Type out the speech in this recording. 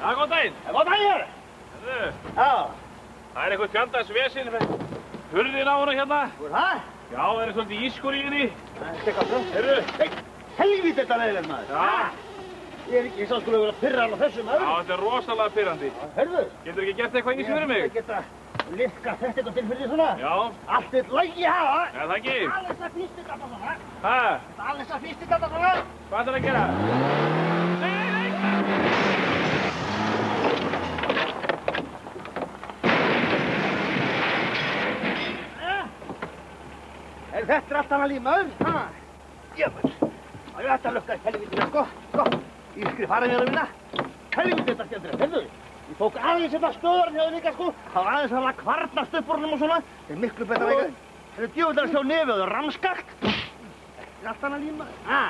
Góðan daginn. Góðan daginn! Herru, Já, það er eitthvað fjandans vesinn með hurðin á hana hérna. er það? Já, það er svolítið ískur í henni. Stekka svo. Herru, Helvít þetta leiðilegt maður. Já. Ég er ekki, ég sá vera að pyrra hann á þessu já, maður. þetta er rosalega pyrrandi. Hörðu, Getur ekki gert eitthvað í fyrir mig? Ég geta liðka þetta eitthvað til fyrir því svona. Já, Allt er lægi hafa. er það ekki? Alls að fyrstu þetta svona. Hæ, Alls að fyrstu þetta svona. hvað ætlar að gera? Er þetta allt annað límaður? Ha? Jöfnveld. Það er að lukka helvítið, sko. Sko, ég skri fara hérna minna. Helvítið þetta skemmtilegt, heyrðu. Ég tók aðeins þetta hjá þér líka, sko. Það var aðeins að kvarnast upp úr hennum og svona. Það er miklu betra eitthvað. Það er djöfundar að sjá nefið og það er ramskakt. Þetta er allt annað límaður. Ha?